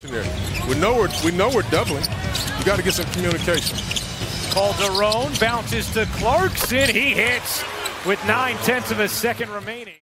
We know we're we know we're doubling. We got to get some communication. Calderon bounces to Clarkson. He hits with nine tenths of a second remaining.